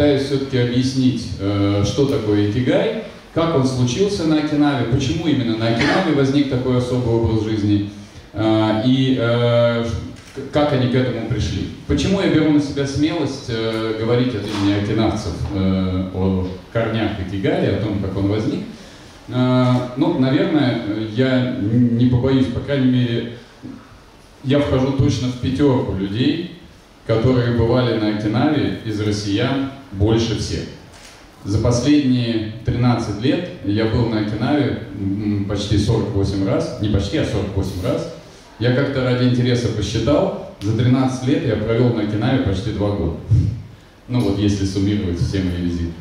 попытаюсь все-таки объяснить, э, что такое икигай, как он случился на Окинаве, почему именно на Окинаве возник такой особый образ жизни, э, и э, как они к этому пришли. Почему я беру на себя смелость говорить от имени окинавцев о корнях Икигая, о том, как он возник. Ну, наверное, я не побоюсь, по крайней мере, я вхожу точно в пятерку людей, которые бывали на Окинаве из россиян больше всех. За последние 13 лет я был на Окинаве почти 48 раз, не почти, а 48 раз. Я как-то ради интереса посчитал, за 13 лет я провел на Окинаве почти 2 года. Ну вот, если суммировать все мои визиты.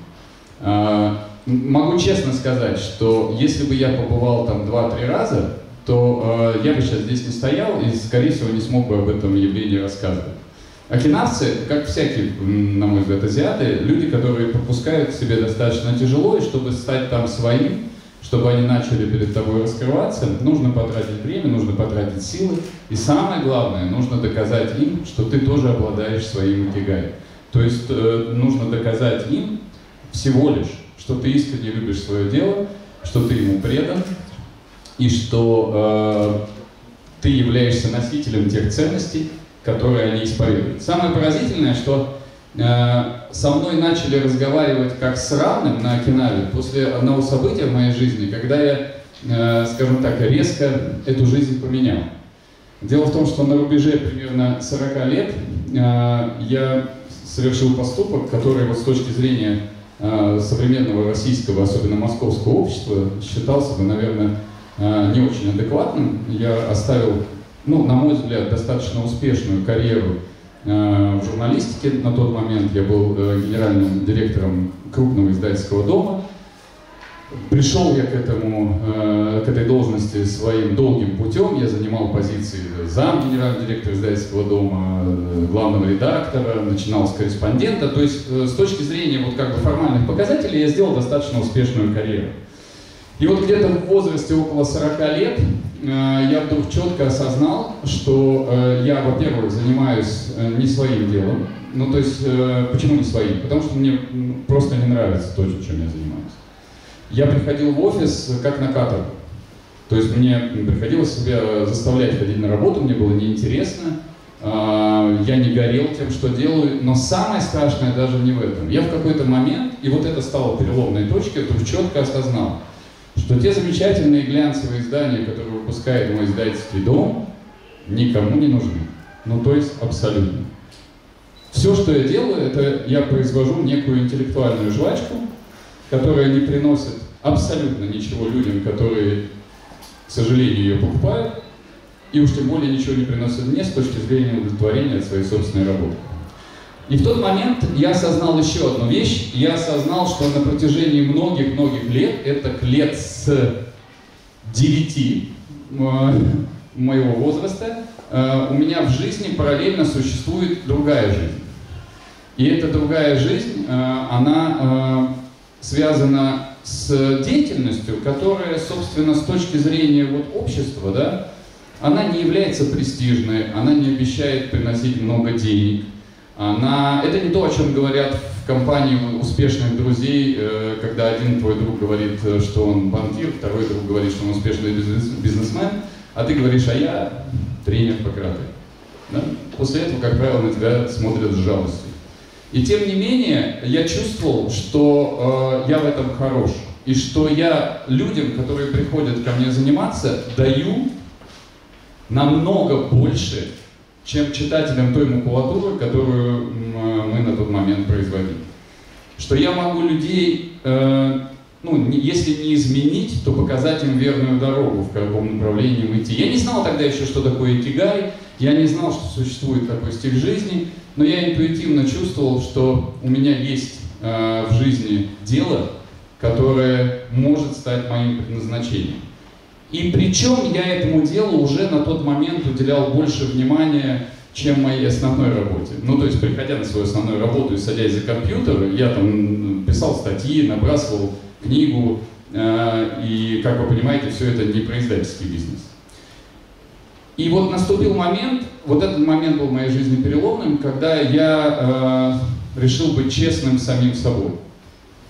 А, могу честно сказать, что если бы я побывал там 2-3 раза, то э, я бы сейчас здесь не стоял и, скорее всего, не смог бы об этом явлении рассказывать. Окинавцы, как всякие, на мой взгляд, азиаты, люди, которые пропускают себе достаточно тяжело, и чтобы стать там своим, чтобы они начали перед тобой раскрываться, нужно потратить время, нужно потратить силы. И самое главное, нужно доказать им, что ты тоже обладаешь своим икигай. То есть э, нужно доказать им всего лишь, что ты искренне любишь свое дело, что ты ему предан, и что э, ты являешься носителем тех ценностей, которые они исповедуют. Самое поразительное, что Э, со мной начали разговаривать как с равным на Окинаве после одного события в моей жизни, когда я, э, скажем так, резко эту жизнь поменял. Дело в том, что на рубеже примерно 40 лет э, я совершил поступок, который вот с точки зрения современного российского, особенно московского общества, считался бы, наверное, не очень адекватным. Я оставил, ну, на мой взгляд, достаточно успешную карьеру Э, в журналистике. На тот момент я был э, генеральным директором крупного издательского дома. Пришел я к, этому, э, к этой должности своим долгим путем. Я занимал позиции зам генерального директора издательского дома, главного редактора, начинал с корреспондента. То есть с точки зрения вот как бы формальных показателей я сделал достаточно успешную карьеру. И вот где-то в возрасте около 40 лет э, я вдруг четко осознал, что э, я, во-первых, занимаюсь э, не своим делом. Ну, то есть, почему не своим? Потому что мне просто не нравится то, чем я занимаюсь. Я приходил в офис как на каторгу. То есть мне приходилось себя заставлять ходить на работу, мне было неинтересно, я не горел тем, что делаю, но самое страшное даже не в этом. Я в какой-то момент, и вот это стало переломной точкой, вдруг четко осознал, что те замечательные глянцевые издания, которые выпускает мой издательский дом, никому не нужны. Ну, то есть абсолютно. Все, что я делаю, это я произвожу некую интеллектуальную жвачку, которая не приносит абсолютно ничего людям, которые, к сожалению, ее покупают, и уж тем более ничего не приносит мне с точки зрения удовлетворения от своей собственной работы. И в тот момент я осознал еще одну вещь. Я осознал, что на протяжении многих-многих лет, это лет с 9 э, моего возраста, э, у меня в жизни параллельно существует другая жизнь. И эта другая жизнь, э, она связана с деятельностью, которая, собственно, с точки зрения вот общества, да, она не является престижной, она не обещает приносить много денег – она... Это не то, о чем говорят в компании успешных друзей, э, когда один твой друг говорит, э, что он банкир, второй друг говорит, что он успешный бизнесмен, а ты говоришь, а я тренер по карате. Да? После этого, как правило, на тебя смотрят с жалостью. И тем не менее, я чувствовал, что э, я в этом хорош. И что я людям, которые приходят ко мне заниматься, даю намного больше, чем читателям той макулатуры, которую мы на тот момент производили. Что я могу людей, э, ну, если не изменить, то показать им верную дорогу, в каком направлении им идти. Я не знал тогда еще, что такое икигай, я не знал, что существует такой стиль жизни, но я интуитивно чувствовал, что у меня есть э, в жизни дело, которое может стать моим предназначением. И причем я этому делу уже на тот момент уделял больше внимания, чем моей основной работе. Ну, то есть, приходя на свою основную работу и садясь за компьютер, я там писал статьи, набрасывал книгу, э, и, как вы понимаете, все это не производительский бизнес. И вот наступил момент, вот этот момент был в моей жизни переломным, когда я решил быть честным самим собой.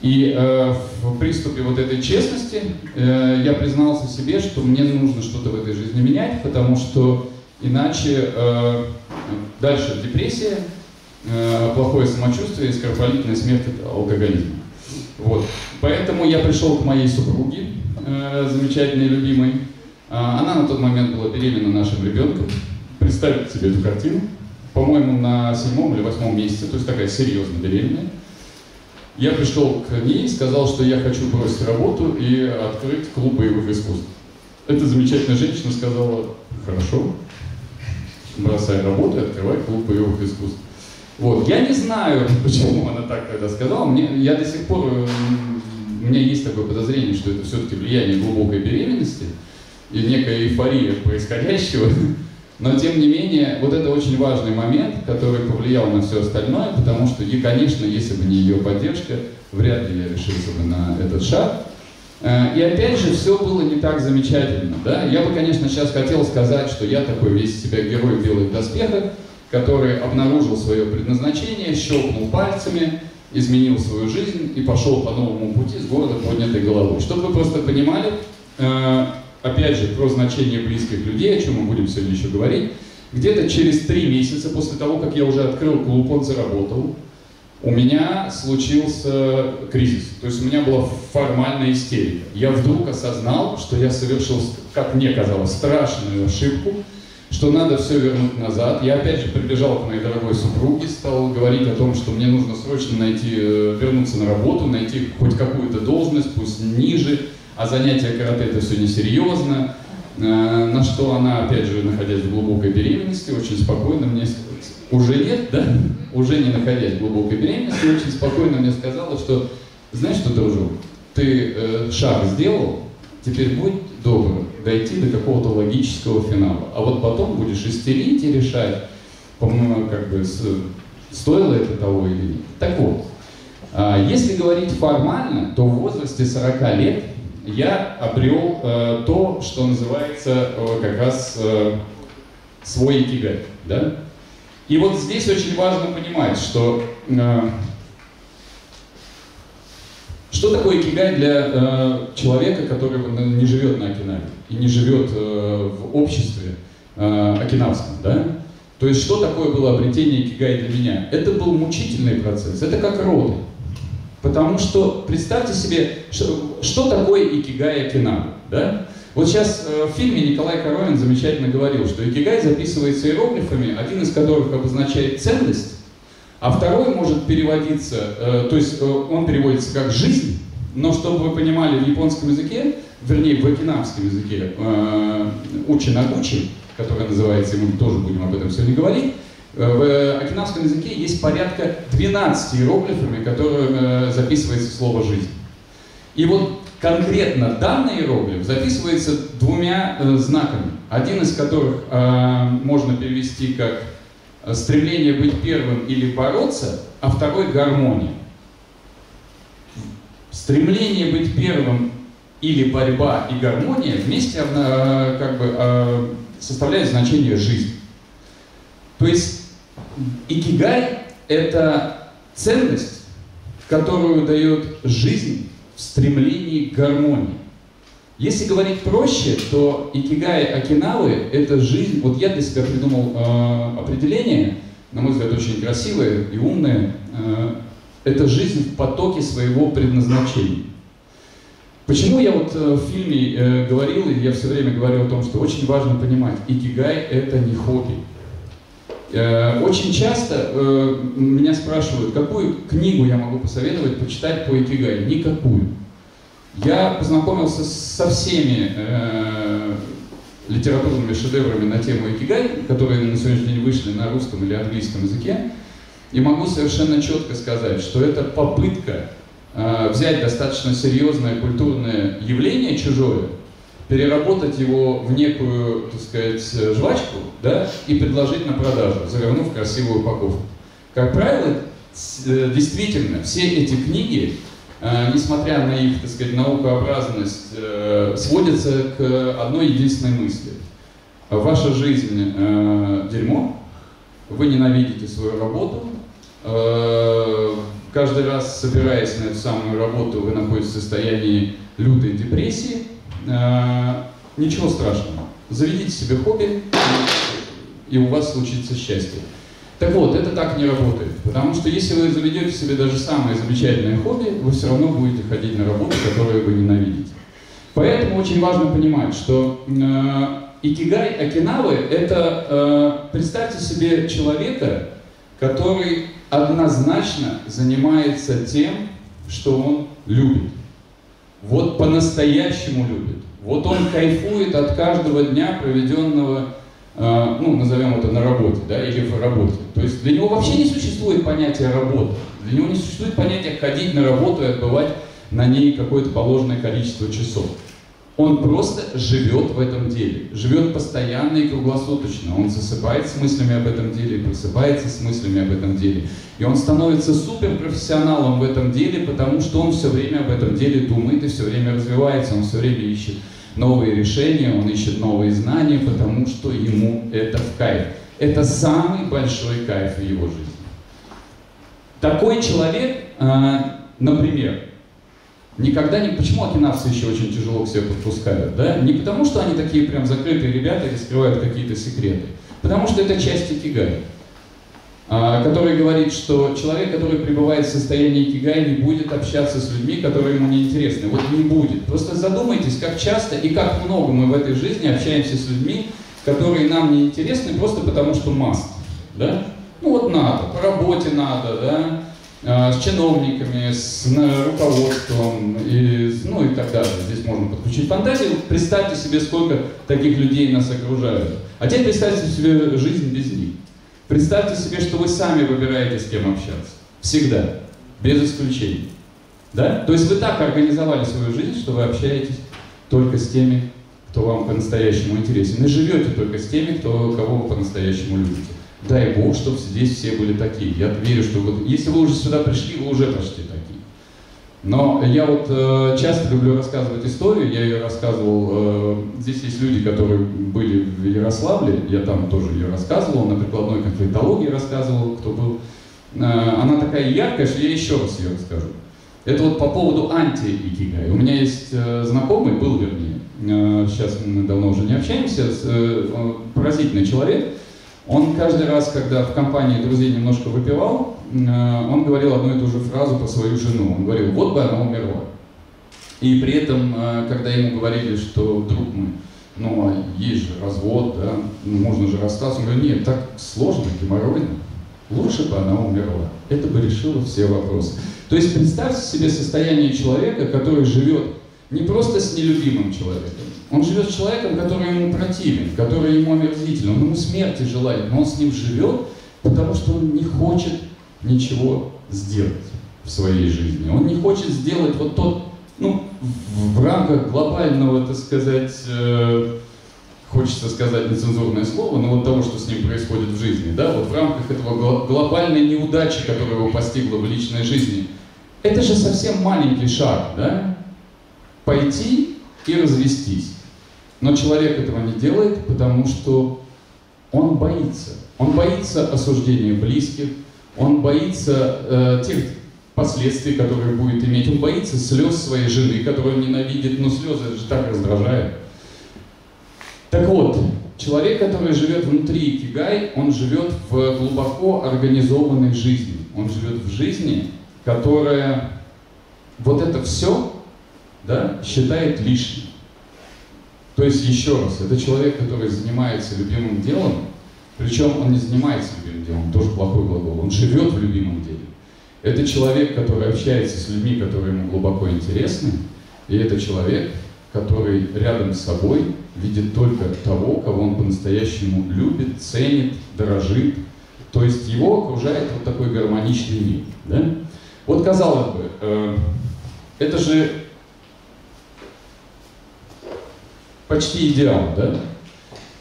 И э, в приступе вот этой честности э, я признался себе, что мне нужно что-то в этой жизни менять, потому что иначе э, дальше депрессия, э, плохое самочувствие и скоропалительная смерть от алкоголизма. Вот. Поэтому я пришел к моей супруге, э, замечательной, любимой. А, она на тот момент была беременна нашим ребенком. Представьте себе эту картину. По-моему, на седьмом или восьмом месяце, то есть такая серьезно беременная. Я пришел к ней сказал, что я хочу бросить работу и открыть клуб боевых искусств. Эта замечательная женщина сказала, хорошо, бросай работу и открывай клуб боевых искусств. Вот. Я не знаю, почему она так тогда сказала. Мне, я до сих пор, у меня есть такое подозрение, что это все-таки влияние глубокой беременности и некая эйфория происходящего. Но тем не менее, вот это очень важный момент, который повлиял на все остальное, потому что, и, конечно, если бы не ее поддержка, вряд ли я решился бы на этот шаг. Э, и опять же, все было не так замечательно. Да? Я бы, конечно, сейчас хотел сказать, что я такой весь себя герой в белых доспехах, который обнаружил свое предназначение, щелкнул пальцами, изменил свою жизнь и пошел по новому пути с города поднятой головой. Чтобы вы просто понимали, э, опять же, про значение близких людей, о чем мы будем сегодня еще говорить, где-то через три месяца после того, как я уже открыл клуб, он заработал, у меня случился кризис. То есть у меня была формальная истерика. Я вдруг осознал, что я совершил, как мне казалось, страшную ошибку, что надо все вернуть назад. Я опять же прибежал к моей дорогой супруге, стал говорить о том, что мне нужно срочно найти, э, вернуться на работу, найти хоть какую-то должность, пусть ниже, а занятие карате это все несерьезно. Э, на что она, опять же, находясь в глубокой беременности, очень спокойно мне уже нет, да, уже не находясь в глубокой беременности, очень спокойно мне сказала, что, знаешь что, дружок, ты э, шаг сделал, теперь будь добр, дойти до какого-то логического финала. А вот потом будешь истерить и решать, по-моему, как бы, стоило это того или нет. Так вот, а, если говорить формально, то в возрасте 40 лет я обрел э, то, что называется э, как раз э, свой икигай. Да? И вот здесь очень важно понимать, что э, что такое икигай для э, человека, который не живет на Окинаве и не живет э, в обществе э, окинавском, да? То есть что такое было обретение икигай для меня? Это был мучительный процесс, это как роды. Потому что представьте себе, что, что такое икигай Окинавы, да? Вот сейчас э, в фильме Николай Коровин замечательно говорил, что икигай записывается иероглифами, один из которых обозначает ценность, а второй может переводиться, э, то есть э, он переводится как жизнь, но чтобы вы понимали, в японском языке, вернее в окинавском языке, э, учи-нагучи, который называется, и мы тоже будем об этом сегодня говорить, в окинавском языке есть порядка 12 иероглифами, которыми записывается слово «жизнь». И вот конкретно данный иероглиф записывается двумя знаками, один из которых можно перевести как стремление быть первым или бороться, а второй гармония. Стремление быть первым или борьба и гармония вместе э, как бы, э, составляют значение жизни. То есть икигай – это ценность, которую дает жизнь в стремлении к гармонии. Если говорить проще, то икигай Окинавы – это жизнь, вот я для себя придумал э, определение, на мой взгляд, очень красивое и умное, э, это жизнь в потоке своего предназначения. Почему я вот э, в фильме э, говорил, и я все время говорю о том, что очень важно понимать, икигай – это не хобби. Э, очень часто э, меня спрашивают, какую книгу я могу посоветовать почитать по икигай. Никакую. Я познакомился со всеми э, литературными шедеврами на тему икигай, которые на сегодняшний день вышли на русском или английском языке, и могу совершенно четко сказать, что это попытка взять достаточно серьезное культурное явление чужое, переработать его в некую, так сказать, жвачку, да, и предложить на продажу, завернув красивую упаковку. Как правило, э, действительно, все эти книги Э, несмотря на их, так сказать, наукообразность, э, сводится к одной единственной мысли. Ваша жизнь э, – дерьмо, вы ненавидите свою работу, э, каждый раз собираясь на эту самую работу, вы находитесь в состоянии лютой депрессии, э, ничего страшного. Заведите себе хобби, и у вас случится счастье. Так вот, это так не работает. Потому что если вы заведете себе даже самое замечательное хобби, вы все равно будете ходить на работу, которую вы ненавидите. Поэтому очень важно понимать, что э, икигай Окинавы – это, э, представьте себе человека, который однозначно занимается тем, что он любит. Вот по-настоящему любит. Вот он кайфует от каждого дня, проведенного а, ну, назовем это на работе, да, или в работе. То есть для него вообще не существует понятия работы. Для него не существует понятия ходить на работу и отбывать на ней какое-то положенное количество часов. Он просто живет в этом деле, живет постоянно и круглосуточно. Он засыпает с мыслями об этом деле, просыпается с мыслями об этом деле. И он становится суперпрофессионалом в этом деле, потому что он все время об этом деле думает и все время развивается, он все время ищет новые решения, он ищет новые знания, потому что ему это в кайф. Это самый большой кайф в его жизни. Такой человек, а, например, никогда не... Почему окинавцы еще очень тяжело к себе подпускают? Да? Не потому, что они такие прям закрытые ребята и скрывают какие-то секреты. Потому что это часть икигай. А, который говорит, что человек, который пребывает в состоянии кигай, не будет общаться с людьми, которые ему не интересны. Вот не будет. Просто задумайтесь, как часто и как много мы в этой жизни общаемся с людьми, которые нам не интересны просто потому, что маст. Да? Ну вот надо, по работе надо, да? А, с чиновниками, с руководством, и, ну и так далее. Здесь можно подключить фантазию. Представьте себе, сколько таких людей нас окружают. А теперь представьте себе жизнь без них. Представьте себе, что вы сами выбираете, с кем общаться. Всегда. Без исключений. Да? То есть вы так организовали свою жизнь, что вы общаетесь только с теми, кто вам по-настоящему интересен. И живете только с теми, кто, кого вы по-настоящему любите. Дай Бог, чтобы здесь все были такие. Я верю, что вот, если вы уже сюда пришли, вы уже почти такие. Но я вот э, часто люблю рассказывать историю, я ее рассказывал, э, здесь есть люди, которые были в Ярославле, я там тоже ее рассказывал, на прикладной конфликтологии рассказывал, кто был. Э, она такая яркая, что я еще раз ее расскажу. Это вот по поводу анти-икигай. У меня есть э, знакомый, был вернее, э, сейчас мы давно уже не общаемся, с, э, поразительный человек. Он каждый раз, когда в компании друзей немножко выпивал, Э, он говорил одну и ту же фразу про свою жену. Он говорил, вот бы она умерла. И при этом, э, когда ему говорили, что вдруг мы, ну, а есть же развод, да, ну, можно же расстаться, он говорит, нет, так сложно, геморройно. Лучше бы она умерла. Это бы решило все вопросы. То есть представьте себе состояние человека, который живет не просто с нелюбимым человеком, он живет с человеком, который ему противен, который ему омерзителен, он ему смерти желает, но он с ним живет, потому что он не хочет ничего сделать в своей жизни. Он не хочет сделать вот тот, ну, в, рамках глобального, так сказать, э, хочется сказать нецензурное слово, но вот того, что с ним происходит в жизни, да, вот в рамках этого глобальной неудачи, которая его постигла в личной жизни, это же совсем маленький шаг, да, пойти и развестись. Но человек этого не делает, потому что он боится. Он боится осуждения близких, он боится э, тех последствий, которые будет иметь. Он боится слез своей жены, которую он ненавидит, но слезы же так раздражают. Так вот, человек, который живет внутри Икигай, он живет в глубоко организованной жизни. Он живет в жизни, которая вот это все да, считает лишним. То есть, еще раз, это человек, который занимается любимым делом, причем он не занимается любимым делом, тоже плохой глагол, он живет в любимом деле. Это человек, который общается с людьми, которые ему глубоко интересны, и это человек, который рядом с собой видит только того, кого он по-настоящему любит, ценит, дорожит. То есть его окружает вот такой гармоничный мир. Да? Вот казалось бы, э, это же почти идеал, да?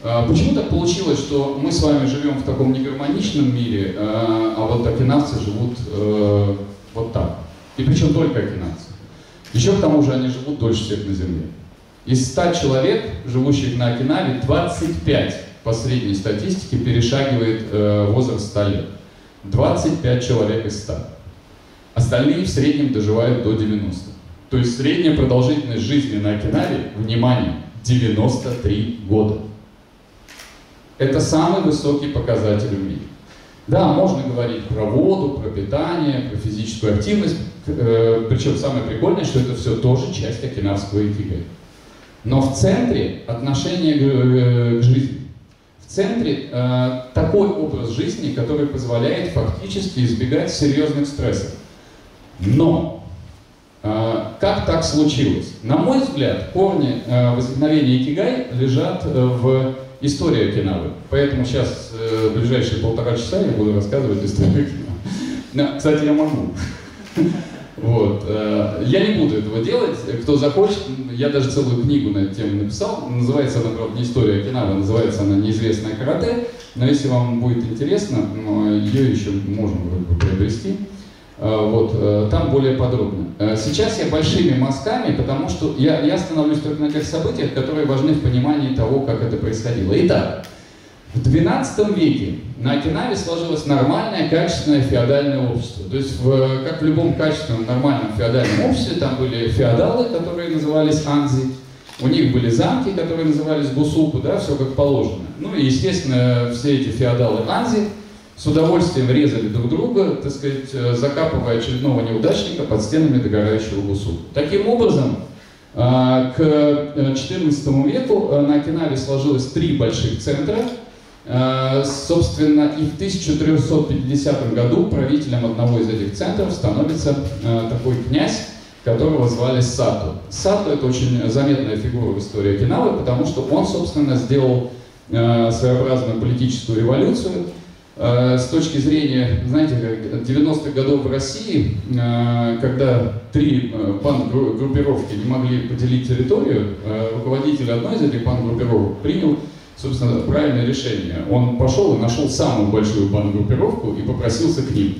А, почему так получилось, что мы с вами живем в таком негармоничном мире, а, а вот окинавцы живут э, вот так? И причем только окинавцы. Еще к тому же они живут дольше всех на Земле. Из 100 человек, живущих на Окинаве, 25 по средней статистике перешагивает э, возраст 100 лет. 25 человек из 100. Остальные в среднем доживают до 90. То есть средняя продолжительность жизни на Окинаве, внимание, 93 года. Это самый высокий показатель в мире. Да, можно говорить про воду, про питание, про физическую активность, э, причем самое прикольное, что это все тоже часть окинавского икигай. Но в центре отношение к, э, к жизни. В центре э, такой образ жизни, который позволяет фактически избегать серьезных стрессов. Но как так случилось? На мой взгляд, корни э, возникновения икигай лежат э, в истории Окинавы. Поэтому сейчас, э, в ближайшие полтора часа, я буду рассказывать историю Окинавы. Кстати, я могу. Вот. Э, я не буду этого делать. Кто захочет, я даже целую книгу на эту тему написал. Называется она, правда, не история Окинавы, называется она «Неизвестное карате». Но если вам будет интересно, ее еще можно приобрести. Э, вот, э, там более подробно. Сейчас я большими мазками, потому что я, я остановлюсь только на тех событиях, которые важны в понимании того, как это происходило. Итак, в XII веке на Окинаве сложилось нормальное, качественное феодальное общество. То есть, в, как в любом качественном, нормальном феодальном обществе, там были феодалы, которые назывались анзи, у них были замки, которые назывались гусупы, да, все как положено. Ну и, естественно, все эти феодалы анзи с удовольствием резали друг друга, так сказать, закапывая очередного неудачника под стенами догорающего гусупа. Таким образом, а, к XIV э, веку э, на Окинаве сложилось три больших центра – Э, собственно, и в 1350 году правителем одного из этих центров становится э, такой князь, которого звали Сату. Сату это очень заметная фигура в истории Окинавы, потому что он, собственно, сделал э, своеобразную политическую революцию. С точки зрения, знаете, 90-х годов в России, когда три банд-группировки не могли поделить территорию, руководитель одной из этих банд-группировок принял собственно, правильное решение. Он пошел и нашел самую большую бандгруппировку и попросился к ним.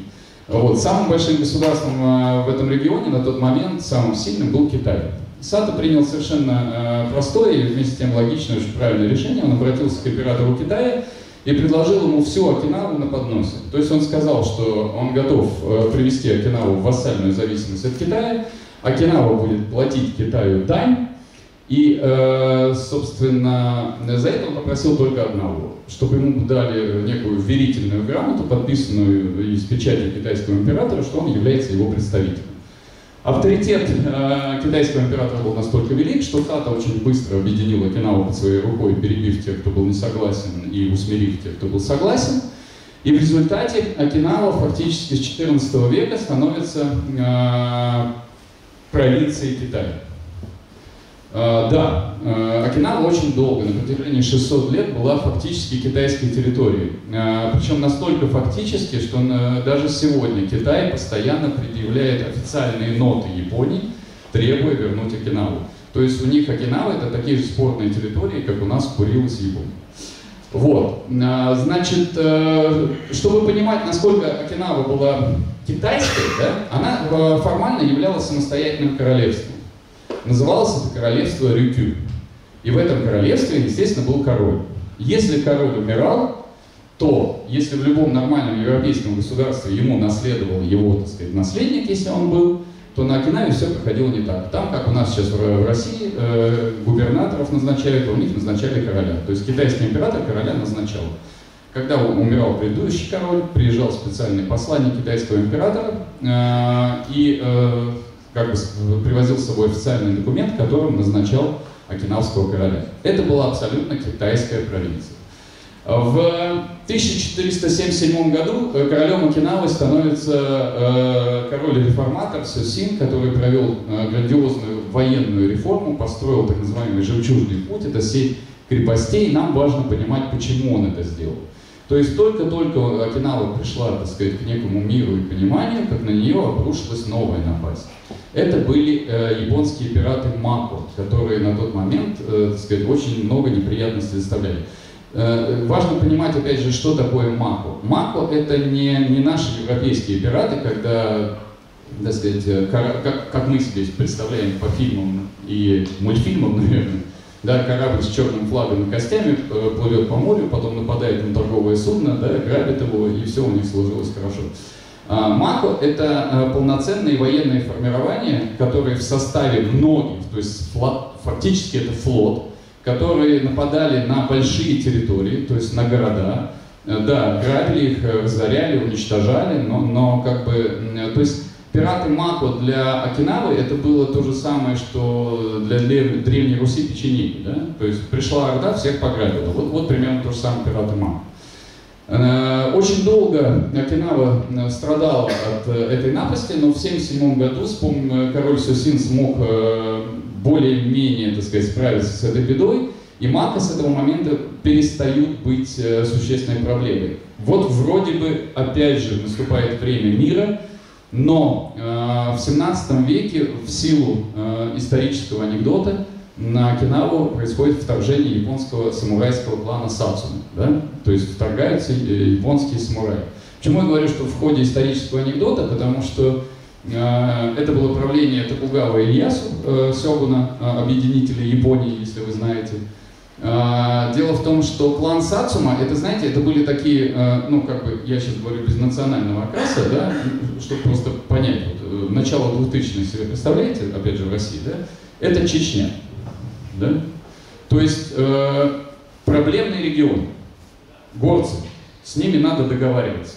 Вот. Самым большим государством э, в этом регионе на тот момент, самым сильным, был Китай. Сато принял совершенно э, простое и вместе с тем логичное, очень правильное решение. Он обратился к императору Китая и предложил ему всю Окинаву на подносе. То есть он сказал, что он готов э, привести Окинаву в вассальную зависимость от Китая, Окинава будет платить Китаю дань, и, э, собственно, за это он попросил только одного, чтобы ему дали некую верительную грамоту, подписанную из печати китайского императора, что он является его представителем. Авторитет э, китайского императора был настолько велик, что Хата очень быстро объединил Окинаву под своей рукой, перебив тех, кто был не согласен, и усмирив тех, кто был согласен. И в результате Окинава фактически с XIV века становится э, провинцией Китая. Uh, да, uh, Окинава очень долго, на протяжении 600 лет, была фактически китайской территорией. Uh, причем настолько фактически, что даже сегодня Китай постоянно предъявляет официальные ноты Японии, требуя вернуть Окинаву. То есть у них Окинава это такие же спорные территории, как у нас Курилась Япония. Вот, значит, чтобы понимать, насколько Окинава была китайской, да, она формально являлась самостоятельным королевством. Называлось это королевство Рюкю. И в этом королевстве, естественно, был король. Если король умирал, то если в любом нормальном европейском государстве ему наследовал его, так сказать, наследник, если он был, то на Окинаве все проходило не так. Там, как у нас сейчас в России, э, губернаторов назначают, а у них назначали короля. То есть китайский император короля назначал. Когда умирал предыдущий король, приезжал специальный посланник китайского императора, э, и э, как бы привозил с собой официальный документ, которым назначал Окинавского короля. Это была абсолютно китайская провинция. В 1477 году э, королем Окинавы становится э, король-реформатор Сюсин, который провел э, грандиозную военную реформу, построил так называемый жемчужный путь, это сеть крепостей. Нам важно понимать, почему он это сделал. То есть только-только Окинава пришла, так сказать, к некому миру и пониманию, как на нее обрушилась новая напасть. Это были э, японские пираты Мако, которые на тот момент, э, так сказать, очень много неприятностей доставляли. Э, важно понимать, опять же, что такое Мако. Мако это не, не наши европейские пираты, когда, так сказать, э, как, как мы себе представляем по фильмам и мультфильмам, наверное, Да, корабль с черным флагом и костями э, плывет по морю, потом нападает на торговое судно, да, грабит его, и все у них сложилось хорошо. А, МАКО – это э, полноценные военные формирования, которые в составе многих, то есть флот, фактически это флот, которые нападали на большие территории, то есть на города, э, да, грабили их, разоряли, уничтожали, но, но как бы, то есть Пираты Мако для Окинавы это было то же самое, что для Древней Руси печенеги. Да? То есть пришла Орда, всех пограбила. Вот, вот примерно то же самое пираты Мако. Э, очень долго Окинава э, страдала от э, этой напасти, но в 1977 году король Сусин смог более-менее, так сказать, справиться с этой бедой, и Мака с этого момента перестают быть существенной проблемой. Вот вроде бы, опять же, наступает время мира, но э, в 17 веке в силу э, исторического анекдота на Окинаву происходит вторжение японского самурайского клана Сацуна. Да? То есть вторгаются э, японские самураи. Почему я говорю, что в ходе исторического анекдота? Потому что э, это было правление Токугава Ильясу, э, Сёгуна, э, объединителя Японии, если вы знаете. Дело в том, что клан Сацума, это, знаете, это были такие, э, ну, как бы, я сейчас говорю без национального окраса, да, чтобы просто понять, вот, э, начало 2000-х себе представляете, опять же, в России, да, это Чечня, да, то есть э, проблемный регион, горцы, с ними надо договариваться.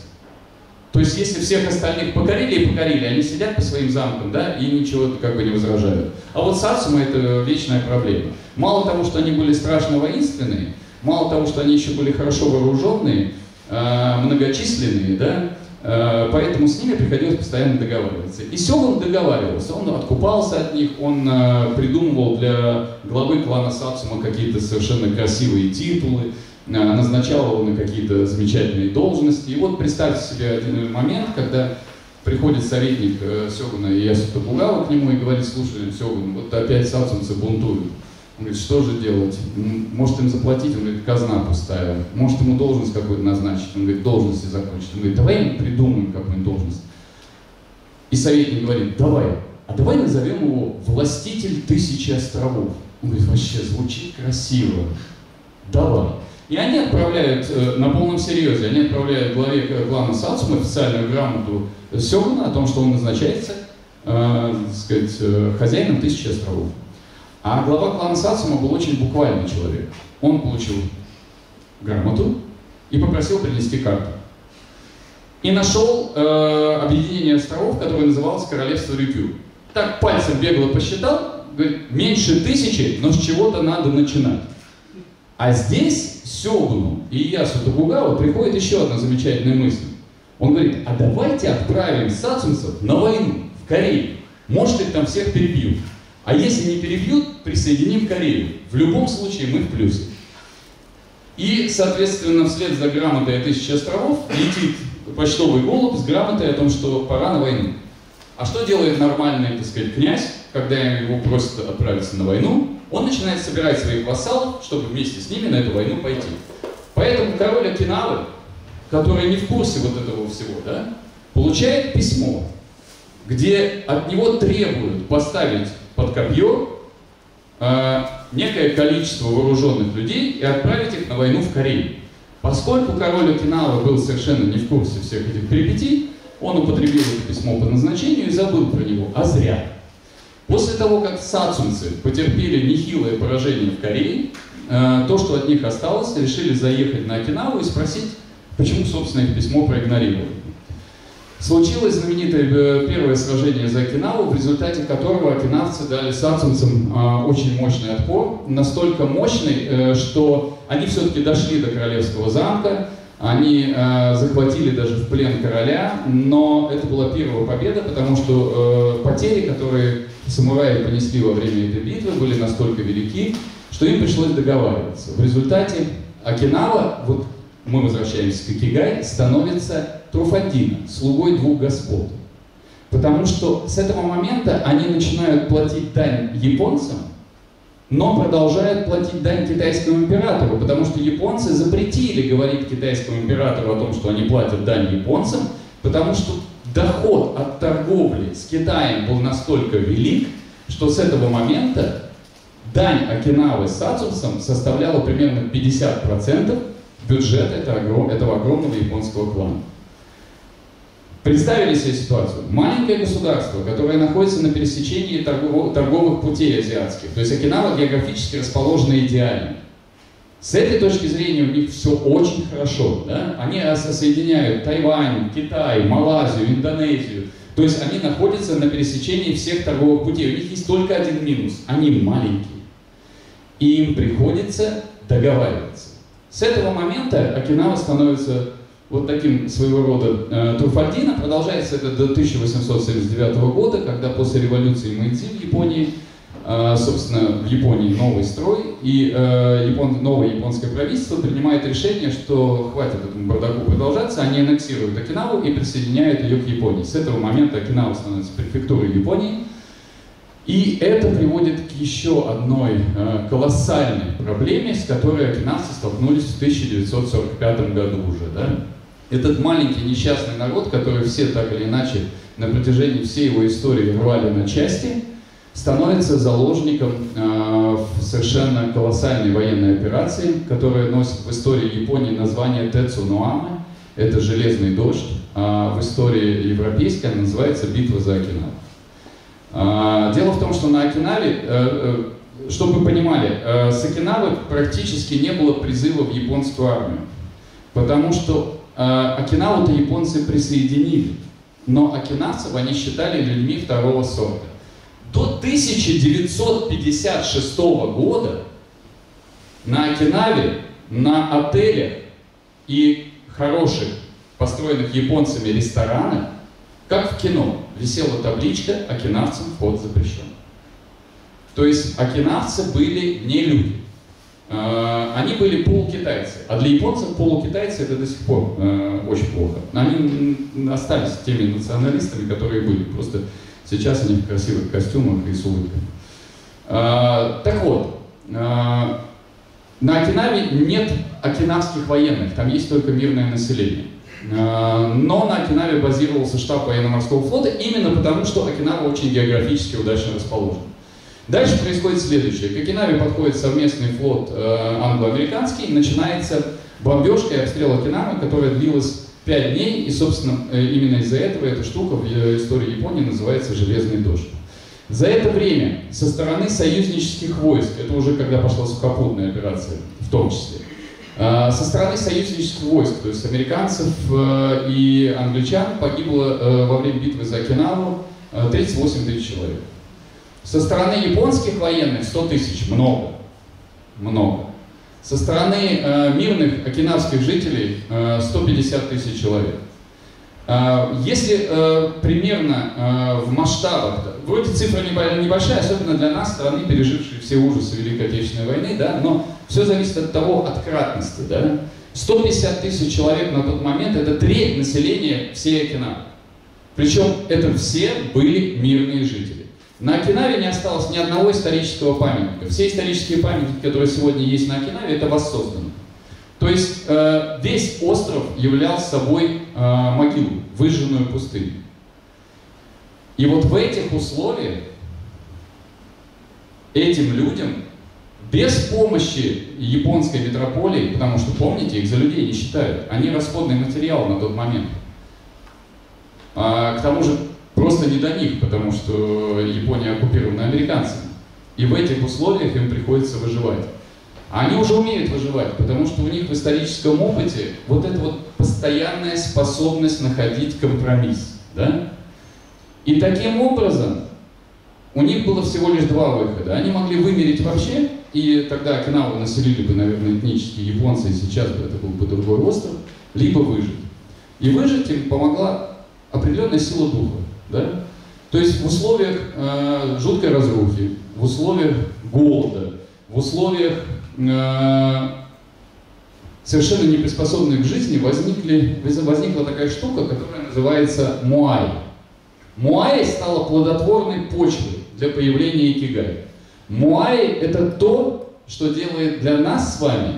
То есть, если всех остальных покорили и покорили, они сидят по своим замкам, да, и ничего как бы не возражают. А вот Сацума это вечная проблема. Мало того, что они были страшно воинственные, мало того, что они еще были хорошо вооруженные, э, многочисленные, да, э, поэтому с ними приходилось постоянно договариваться. И Сёгун договаривался, он откупался от них, он э, придумывал для главы клана Сацума какие-то совершенно красивые титулы, назначал его на какие-то замечательные должности. И вот представьте себе один момент, когда приходит советник э, Сёгуна Иясу Токугава к нему и говорит, слушай, Сёгун, вот опять сацумцы бунтуют. Он говорит, что же делать? Может им заплатить? Он говорит, казна пустая. Может ему должность какую-то назначить? Он говорит, должности закончить. Он говорит, давай им придумаем какую-нибудь должность. И советник говорит, давай, а давай назовем его властитель тысячи островов. Он говорит, вообще звучит красиво. Давай. И они отправляют э, на полном серьезе, они отправляют главе клана Сацум официальную грамоту Сёгуна о том, что он назначается э, сказать, э, хозяином тысячи островов. А глава клана Сацума был очень буквальный человек. Он получил грамоту и попросил принести карту. И нашел э, объединение островов, которое называлось Королевство Рюкю. Так пальцем бегло посчитал, говорит, меньше тысячи, но с чего-то надо начинать. А здесь Сёгуну и Ясу Токугава приходит еще одна замечательная мысль. Он говорит, а давайте отправим сацумцев на войну в Корею. Может, их там всех перебьют. А если не перебьют, присоединим Корею. В любом случае мы в плюсе. И, соответственно, вслед за грамотой о тысяче островов летит почтовый голубь с грамотой о том, что пора на войну. А что делает нормальный, так сказать, князь, когда его просят отправиться на войну? Он начинает собирать своих вассалов, чтобы вместе с ними на эту войну пойти. Поэтому король Окинавы, который не в курсе вот этого всего, да, получает письмо, где от него требуют поставить под копье э, некое количество вооруженных людей и отправить их на войну в Корею. Поскольку король Окинавы был совершенно не в курсе всех этих перипетий, он употребил это письмо по назначению и забыл про него, а зря. После того, как сацумцы потерпели нехилое поражение в Корее, э, то, что от них осталось, решили заехать на Окинаву и спросить, почему, собственно, их письмо проигнорировали. Случилось знаменитое э, первое сражение за Окинаву, в результате которого окинавцы дали сацумцам э, очень мощный отпор, настолько мощный, что они все-таки дошли до королевского замка, они э, захватили даже в плен короля, но это была первая победа, потому что э, потери, которые самураи понесли во время этой битвы, были настолько велики, что им пришлось договариваться. В результате Окинава, вот мы возвращаемся к Икигай, становится Труфандина, слугой двух господ. Потому что с этого момента они начинают платить дань японцам, но продолжают платить дань китайскому императору, потому что японцы запретили говорить китайскому императору о том, что они платят дань японцам, потому что доход от торговли с Китаем был настолько велик, что с этого момента дань Окинавы Сацусам составляла примерно 50% бюджета этого, этого огромного японского клана. Представили себе ситуацию. Маленькое государство, которое находится на пересечении торговых путей азиатских. То есть Окинава географически расположена идеально. С этой точки зрения у них все очень хорошо. Да? Они соединяют Тайвань, Китай, Малайзию, Индонезию. То есть они находятся на пересечении всех торговых путей. У них есть только один минус. Они маленькие. И им приходится договариваться. С этого момента Окинава становится вот таким своего рода э, Труфальдино. Продолжается это до 1879 года, когда после революции Мэйдзи в Японии, собственно, в Японии новый строй, и э, япон, новое японское правительство принимает решение, что хватит этому бардаку продолжаться, они аннексируют Окинаву и присоединяют ее к Японии. С этого момента Окинава становится префектурой Японии, и это приводит к еще одной э, колоссальной проблеме, с которой окинавцы столкнулись в 1945 году уже. Да? этот маленький несчастный народ, который все так или иначе на протяжении всей его истории рвали на части, становится заложником э, в совершенно колоссальной военной операции, которая носит в истории Японии название Тецунуамы, это «Железный дождь», а в истории европейской она называется «Битва за Окинаву». Дело в том, что на Окинаве, э, э, чтобы вы понимали, с Окинавы практически не было призыва в японскую армию, потому что Окинаву-то японцы присоединили, но окинавцев они считали людьми второго сорта. До 1956 года на Окинаве, на отелях и хороших, построенных японцами ресторанах, как в кино, висела табличка «Окинавцам вход запрещен». То есть окинавцы были не люди. Э, они были полукитайцы. А для японцев полукитайцы это до сих пор э, очень плохо. Они остались теми националистами, которые были. Просто сейчас они в красивых костюмах и с улыбками. Так вот, э, на Окинаве нет окинавских военных, там есть только мирное население. Э, но на Окинаве базировался штаб военно-морского флота именно потому, что Окинава очень географически удачно расположена. Дальше происходит следующее. К Окинаве подходит совместный флот э, англо-американский, начинается бомбежка и обстрел Окинавы, которая длилась 5 дней, и, собственно, э, именно из-за этого эта штука в э, истории Японии называется «железный дождь». За это время со стороны союзнических войск, это уже когда пошла сухопутная операция в том числе, э, со стороны союзнических войск, то есть американцев и англичан погибло во время битвы за Окинаву 38 тысяч человек. Со стороны японских военных 100 тысяч, много, много. Со стороны э, мирных окинавских жителей э, 150 тысяч человек. Э, если э, примерно э, в масштабах, вроде цифра небольшая, особенно для нас, страны, пережившей все ужасы Великой Отечественной войны, да, но все зависит от того, от кратности. Да? 150 тысяч человек на тот момент – это треть населения всей Окинавы. Причем это все были мирные жители. На Окинаве не осталось ни одного исторического памятника. Все исторические памятники, которые сегодня есть на Окинаве, это воссозданы. То есть э, весь остров являл собой э, могилу, выжженную пустыню. И вот в этих условиях этим людям без помощи японской метрополии, потому что, помните, их за людей не считают, они расходный материал на тот момент. А, к тому же просто не до них, потому что Япония оккупирована американцами. И в этих условиях им приходится выживать. А они уже умеют выживать, потому что у них в историческом опыте вот эта вот постоянная способность находить компромисс. Да? И таким образом у них было всего лишь два выхода. Они могли вымереть вообще, и тогда Окинаву населили бы, наверное, этнические японцы, и сейчас бы это был бы другой остров, либо выжить. И выжить им помогла определенная сила духа. Да? То есть в условиях э, жуткой разрухи, в условиях голода, в условиях э, совершенно не приспособленных к жизни возникли, возникла такая штука, которая называется муай. Муай стала плодотворной почвой для появления икигай. Муай – это то, что делает для нас с вами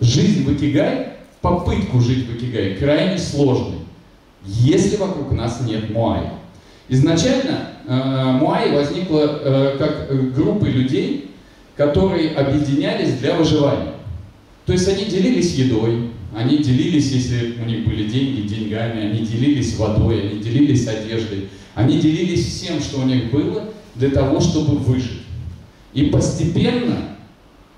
жизнь в икигай, попытку жить в икигай крайне сложной если вокруг нас нет муай. Изначально э, Муай возникла э, как группы людей, которые объединялись для выживания. То есть они делились едой, они делились, если у них были деньги, деньгами, они делились водой, они делились одеждой, они делились всем, что у них было, для того, чтобы выжить. И постепенно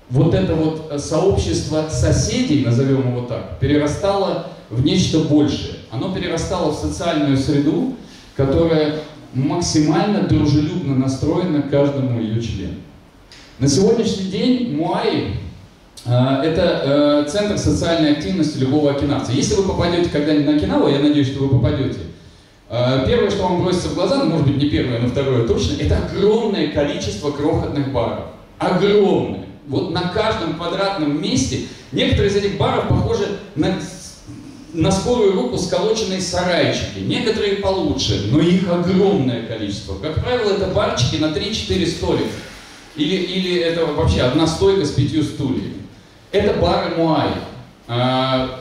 вот это вот сообщество соседей, назовем его так, перерастало в нечто большее. Оно перерастало в социальную среду, которая максимально дружелюбно настроена к каждому ее члену. На сегодняшний день Муаи э, это э, центр социальной активности любого окинавца. Если вы попадете когда-нибудь на Окинаву, я надеюсь, что вы попадете, э, первое, что вам бросится в глаза, ну, может быть, не первое, но второе точно, это огромное количество крохотных баров. Огромное. Вот на каждом квадратном месте некоторые из этих баров похожи на на скорую руку сколоченные сарайчики. Некоторые получше, но их огромное количество. Как правило, это барчики на 3-4 столика. Или, или это вообще одна стойка с пятью стульями. Это бары Муаи. А,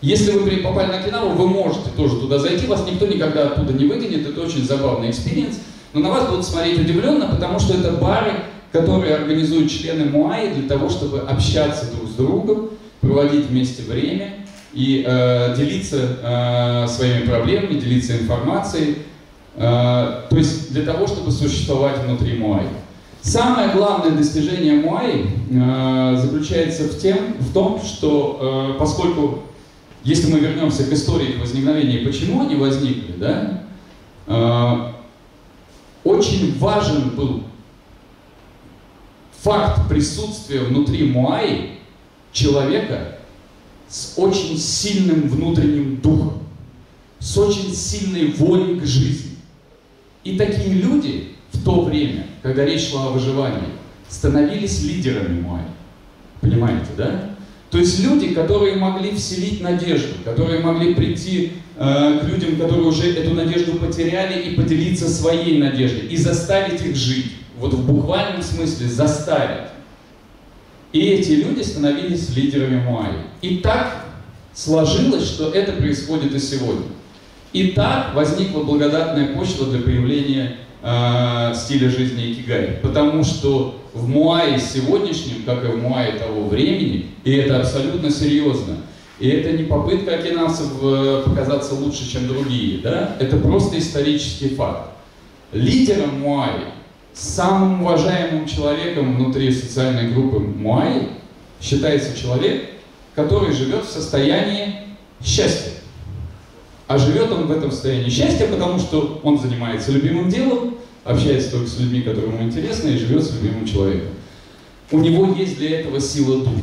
если вы попали на Окинаву, вы можете тоже туда зайти, вас никто никогда оттуда не выгонит, это очень забавный experience. Но на вас будут смотреть удивленно, потому что это бары, которые организуют члены Муаи для того, чтобы общаться друг с другом, проводить вместе время и э, делиться э, своими проблемами, делиться информацией, э, то есть для того, чтобы существовать внутри Муаи. Самое главное достижение Муаи э, заключается в, тем, в том, что э, поскольку, если мы вернемся к истории их возникновения, почему они возникли, да, э, очень важен был факт присутствия внутри Муаи человека, с очень сильным внутренним духом, с очень сильной волей к жизни. И такие люди в то время, когда речь шла о выживании, становились лидерами Муай. Понимаете, да? То есть люди, которые могли вселить надежду, которые могли прийти э, к людям, которые уже эту надежду потеряли, и поделиться своей надеждой, и заставить их жить. Вот в буквальном смысле заставить. И эти люди становились лидерами Муаи. И так сложилось, что это происходит и сегодня. И так возникла благодатная почва для появления э, стиля жизни Икигай. Потому что в Муае сегодняшнем, как и в Муае того времени, и это абсолютно серьезно, и это не попытка окинавцев э, показаться лучше, чем другие, да? это просто исторический факт. Лидером Муаи самым уважаемым человеком внутри социальной группы Муай считается человек, который живет в состоянии счастья. А живет он в этом состоянии счастья, потому что он занимается любимым делом, общается только с людьми, которые ему интересны, и живет с любимым человеком. У него есть для этого сила духа.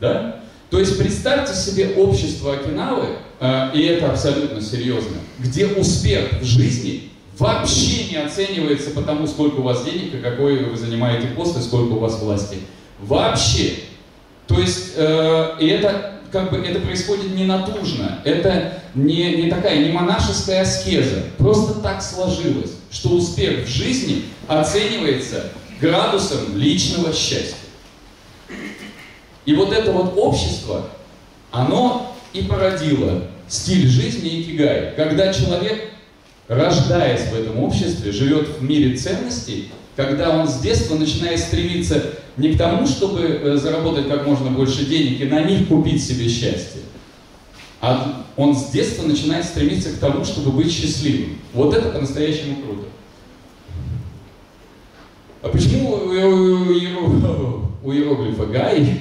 Да? То есть представьте себе общество Окинавы, э, и это абсолютно серьезно, где успех в жизни вообще не оценивается по тому, сколько у вас денег и какой вы занимаете пост и сколько у вас власти. Вообще. То есть, э, и это как бы это происходит не натужно, это не, не такая, не монашеская аскеза. Просто так сложилось, что успех в жизни оценивается градусом личного счастья. И вот это вот общество, оно и породило стиль жизни Икигай, когда человек рождаясь в этом обществе, живет в мире ценностей, когда он с детства начинает стремиться не к тому, чтобы э, заработать как можно больше денег и на них купить себе счастье, а он с детства начинает стремиться к тому, чтобы быть счастливым. Вот это по-настоящему круто. А почему у иероглифа Гай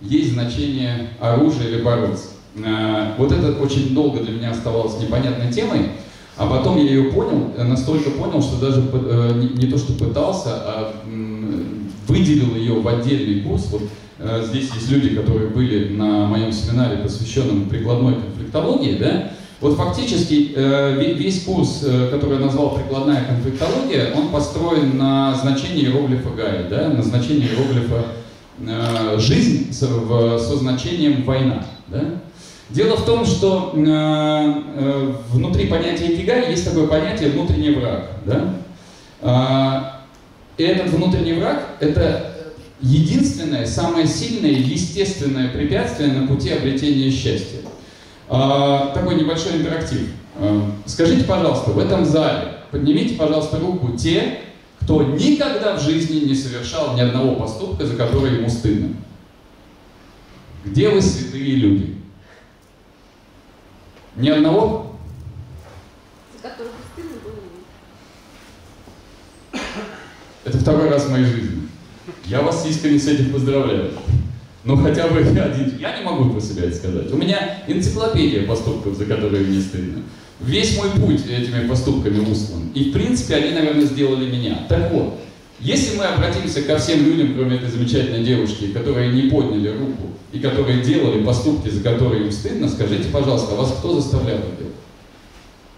есть значение оружия или бороться? Э, вот это очень долго для меня оставалось непонятной темой. А потом я ее понял, э, настолько понял, что даже э, не то, что пытался, а выделил ее в отдельный курс. Вот э, здесь есть люди, которые были на моем семинаре, посвященном прикладной конфликтологии, да, вот фактически весь курс, который я назвал «Прикладная конфликтология», он построен на значении иероглифа Гая, да, на значении иероглифа «жизнь» со значением «война». Да? Дело в том, что э, э, внутри понятия икигай есть такое понятие внутренний враг. Да? Э, этот внутренний враг – это единственное, самое сильное, естественное препятствие на пути обретения счастья. Э, такой небольшой интерактив. Э, скажите, пожалуйста, в этом зале поднимите, пожалуйста, руку те, кто никогда в жизни не совершал ни одного поступка, за который ему стыдно. Где вы, святые люди? Ни одного? За которых стыдно было Это второй раз в моей жизни. Я вас искренне с этим поздравляю. Ну хотя бы один. Я не могу про себя это сказать. У меня энциклопедия поступков, за которые мне стыдно. Весь мой путь этими поступками услан. И в принципе они, наверное, сделали меня. Так вот, если мы обратимся ко всем людям, кроме этой замечательной девушки, которые не подняли руку и которые делали поступки, за которые им стыдно, скажите, пожалуйста, а вас кто заставлял это делать?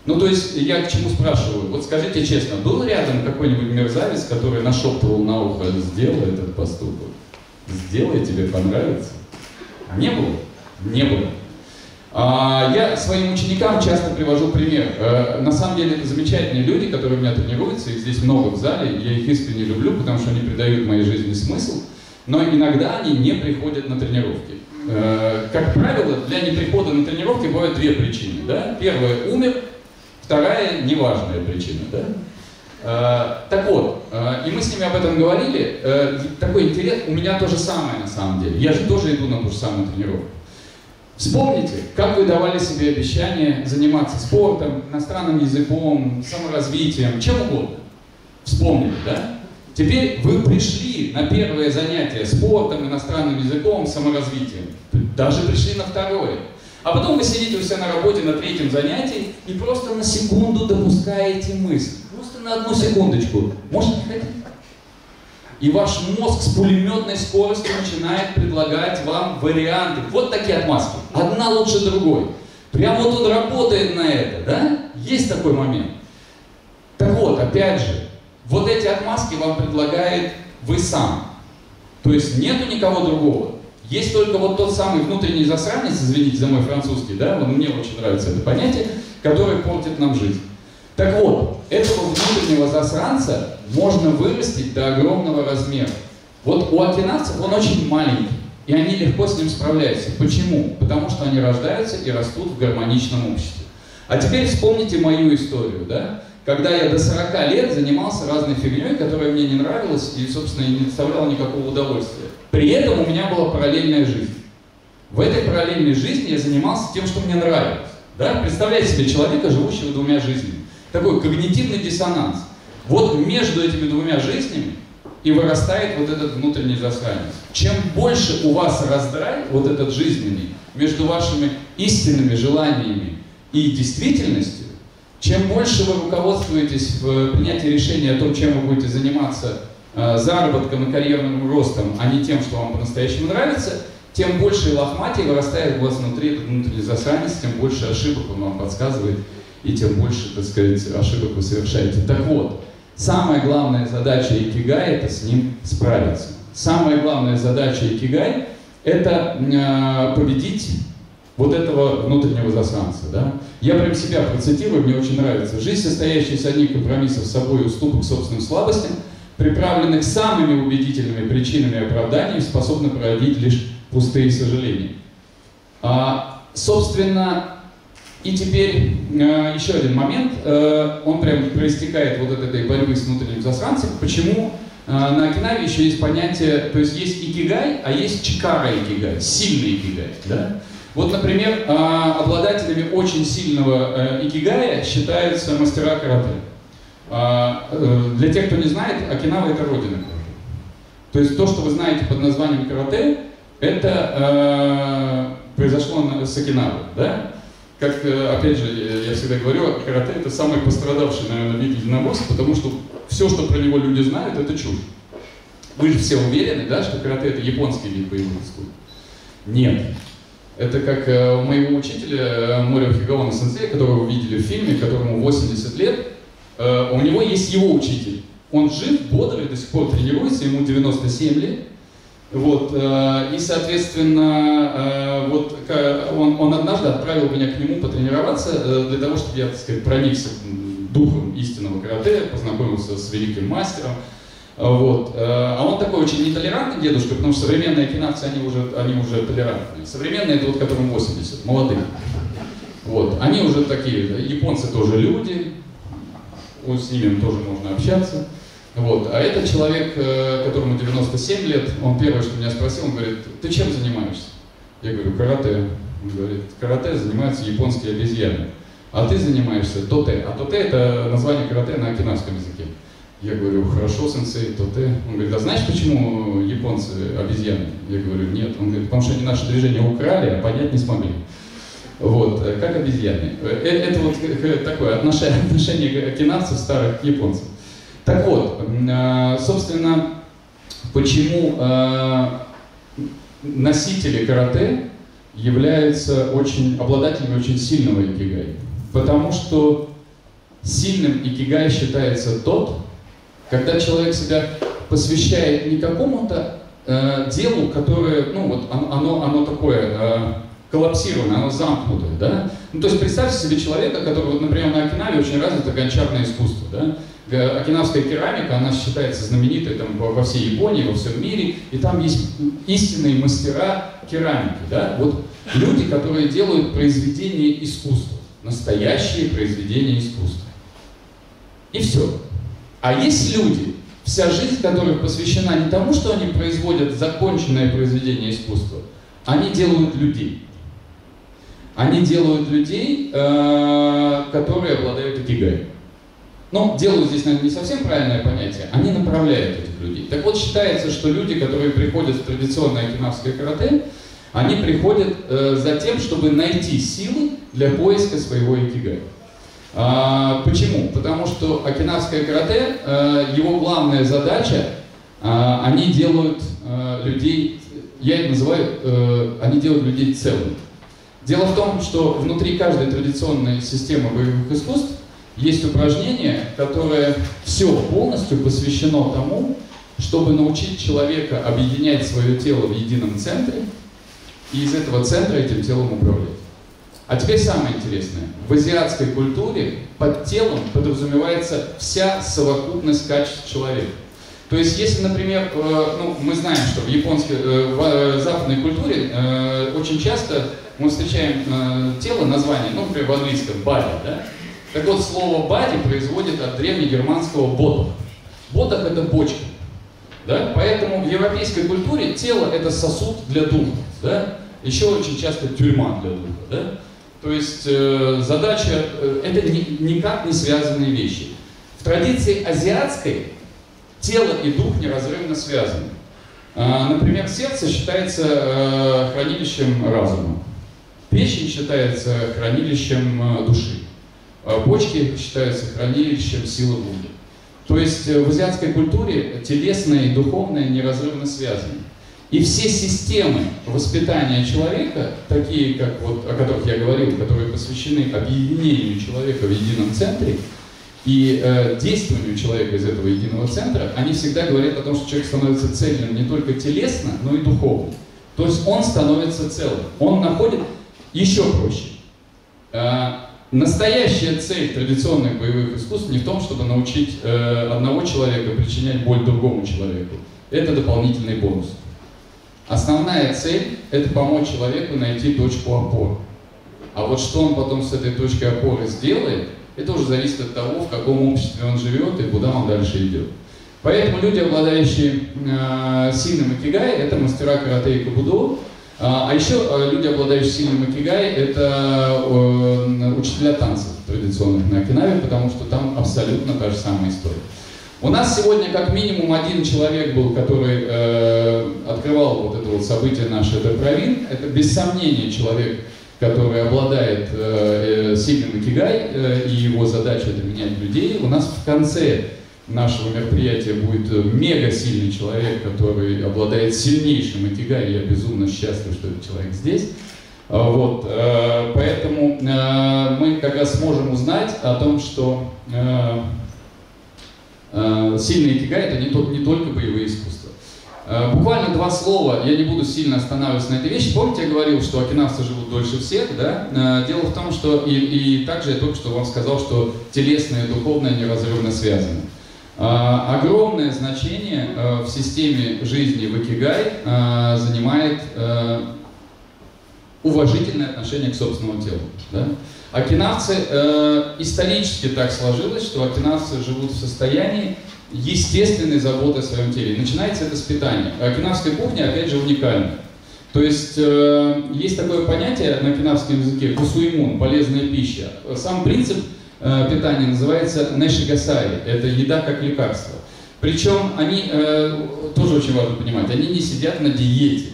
Ну, то есть, я к чему спрашиваю? Вот скажите честно, был рядом какой-нибудь мерзавец, который нашептывал на ухо, сделай этот поступок? Сделай, тебе понравится? Не было? Не было. А, я своим ученикам часто привожу пример. Э, на самом деле замечательные люди, которые у меня тренируются, их здесь много в зале, я их искренне люблю, потому что они придают моей жизни смысл, но иногда они не приходят на тренировки. Э, как правило, для неприхода на тренировки бывают две причины. Да? Первая – умер, вторая – неважная причина. Да? Э, так вот, и мы с ними об этом говорили, такой интерес, у меня то же самое на самом деле. Я же тоже иду на ту же самую тренировку. Вспомните, как вы давали себе обещание заниматься спортом, иностранным языком, саморазвитием, чем угодно. Вспомнили, да? Теперь вы пришли на первое занятие спортом, иностранным языком, саморазвитием. Даже пришли на второе. А потом вы сидите у себя на работе на третьем занятии и просто на секунду допускаете мысль. Просто на одну секундочку. Может, не хотите? И ваш мозг с пулеметной скоростью начинает предлагать вам варианты. Вот такие отмазки. Одна лучше другой. Прямо вот он работает на это, да? Есть такой момент. Так вот, опять же, вот эти отмазки вам предлагает вы сам. То есть нету никого другого. Есть только вот тот самый внутренний засранец, извините за мой французский, да, вот мне очень нравится это понятие, который портит нам жизнь. Так вот, этого внутреннего засранца можно вырастить до огромного размера. Вот у окинавцев он очень маленький, и они легко с ним справляются. Почему? Потому что они рождаются и растут в гармоничном обществе. А теперь вспомните мою историю, да? Когда я до 40 лет занимался разной фигней, которая мне не нравилась и, собственно, не доставляла никакого удовольствия. При этом у меня была параллельная жизнь. В этой параллельной жизни я занимался тем, что мне нравилось. Да? Представляете себе человека, живущего двумя жизнями такой когнитивный диссонанс. Вот между этими двумя жизнями и вырастает вот этот внутренний засранец. Чем больше у вас раздрай, вот этот жизненный, между вашими истинными желаниями и действительностью, чем больше вы руководствуетесь в принятии решения о том, чем вы будете заниматься э, заработком и карьерным ростом, а не тем, что вам по-настоящему нравится, тем больше лохматий вырастает у вас внутри этот внутренний засранец, тем больше ошибок он вам подсказывает, и тем больше, так сказать, ошибок вы совершаете. Так вот, самая главная задача Икигай – это с ним справиться. Самая главная задача Икигай – это э, победить вот этого внутреннего засранца. Да? Я прям себя процитирую, мне очень нравится. «Жизнь, состоящая из одних компромиссов с собой и уступок собственным слабостям, приправленных самыми убедительными причинами и оправданиями, способна породить лишь пустые сожаления». А, собственно, и теперь э, еще один момент, э, он прям проистекает вот от этой борьбы с внутренним засранцем. Почему э, на Окинаве еще есть понятие, то есть есть икигай, а есть чикара икигай, сильный икигай. Да? Вот, например, э, обладателями очень сильного э, икигая считаются мастера карате. Э, э, для тех, кто не знает, Окинава это родина. То есть то, что вы знаете под названием карате, это э, произошло с Окинавы. Да? как, опять же, я всегда говорю, карате это самый пострадавший, наверное, вид единоборств, потому что все, что про него люди знают, это чушь. Вы же все уверены, да, что карате это японский вид боевого искусства? Нет. Это как э, у моего учителя э, Морио Хигаона Сенсея, которого вы видели в фильме, которому 80 лет, у него есть его учитель. Он жив, бодрый, до сих пор тренируется, ему 97 лет. Вот, э, и, соответственно, э, вот он, он однажды отправил меня к нему потренироваться э, для того, чтобы я, так сказать, проникся духом истинного карате, познакомился с великим мастером. Вот. Очень нетолерантный дедушка, потому что современные кинавцы, они уже, они уже толерантные. Современные, это вот которым 80, молодые. Вот. Они уже такие, японцы тоже люди, с ними тоже можно общаться. Вот. А этот человек, э, которому 97 лет, он первое, что меня спросил, он говорит, ты чем занимаешься? Я говорю, карате. Он говорит, карате занимаются японские обезьяны. А ты занимаешься тоте. А тоте это название карате на окинавском языке. Я говорю, хорошо, сенсей, тоте. Он говорит, а знаешь, почему японцы обезьяны? Я говорю, нет. Он говорит, потому что они наше движение украли, а понять не смогли. Вот, э, как обезьяны. Э, это вот такое отношение, отношение окинавцев старых к японцам. Так вот, собственно, почему носители карате являются очень, обладателями очень сильного икигай. Потому что сильным икигай считается тот, когда человек себя посвящает не какому-то э, делу, которое, ну вот оно, оно такое э, коллапсированное, оно замкнутое, да? Ну, то есть представьте себе человека, который, вот, например, на Окинаве очень развито гончарное искусство, да? Окинавская керамика, она считается знаменитой там, во всей Японии, во всем мире, и там есть истинные мастера керамики. Да? Вот люди, которые делают произведения искусства, настоящие произведения искусства. И все. А есть люди, вся жизнь которых посвящена не тому, что они производят законченное произведение искусства, они делают людей. Они делают людей, э, которые обладают икигай. Но делают здесь, наверное, не совсем правильное понятие, они направляют этих людей. Так вот, считается, что люди, которые приходят в традиционное кинавское карате, они приходят э, за тем, чтобы найти силы для поиска своего икигай. А, почему? Потому что окинавское карате, э, его главная задача, э, они делают людей, я это называю, э, они делают людей целыми. Дело в том, что внутри каждой традиционной системы боевых искусств есть упражнение, которое все полностью посвящено тому, чтобы научить человека объединять свое тело в едином центре и из этого центра этим телом управлять. А теперь самое интересное. В азиатской культуре под телом подразумевается вся совокупность качеств человека. То есть, если, например, э, ну, мы знаем, что в японской, э, в э, западной культуре очень часто мы встречаем тело, название, ну, например, в английском body, да? Так вот, слово «бади» производит от древнегерманского «ботах». «Ботах» — это бочка. Да? Поэтому в европейской культуре тело — это сосуд для духа. Да? Еще очень часто тюрьма для духа. Да? То есть э, задача э, — это ни, никак не связанные вещи. В традиции азиатской тело и дух неразрывно связаны. Э, например, сердце считается э, хранилищем разума. Печень считается хранилищем души. А почки считаются хранилищем силы Будды. То есть в азиатской культуре телесное и духовное неразрывно связаны. И все системы воспитания человека, такие, как вот, о которых я говорил, которые посвящены объединению человека в едином центре и э, действованию человека из этого единого центра, они всегда говорят о том, что человек становится цельным не только телесно, но и духовно. То есть он становится целым. Он находит еще проще. Э, Настоящая цель традиционных боевых искусств не в том, чтобы научить э, одного человека причинять боль другому человеку. Это дополнительный бонус. Основная цель – это помочь человеку найти точку опоры. А вот что он потом с этой точкой опоры сделает, это уже зависит от того, в каком обществе он живет и куда он дальше идет. Поэтому люди, обладающие э, сильным икигай, это мастера карате и кабудо, а, а еще э, люди, обладающие сильным икигай, это э, учителя танцев традиционных на Окинаве, потому что там абсолютно та же самая история. У нас сегодня как минимум один человек был, который э, открывал вот это вот событие наше, это Провин. Это без сомнения человек, который обладает э, э сильным икигай, э, и его задача это менять людей. У нас в конце нашего мероприятия будет э, мега сильный человек, который обладает сильнейшим икигай. Я безумно счастлив, что этот человек здесь. А, вот, э, поэтому э, мы как раз сможем узнать о том, что сильный икигай это не, не только боевые искусства. Буквально два слова, я не буду сильно останавливаться на этой вещи. Помните, я говорил, что окинавцы живут дольше всех, да? Дело в том, что и, и также я только что вам сказал, что телесное и духовное неразрывно связаны. Огромное значение э, в системе жизни в Икигай э, занимает э, уважительное отношение к собственному телу. Да? Окинавцы, э, исторически так сложилось, что окинавцы живут в состоянии естественной заботы о своем теле. Начинается это с питания. Окинавская кухня, опять же, уникальна. То есть э, есть такое понятие на окинавском языке кусуимун, полезная пища. Сам принцип э, питания называется нэшигасари, это еда как лекарство. Причем они, э, тоже очень важно понимать, они не сидят на диете,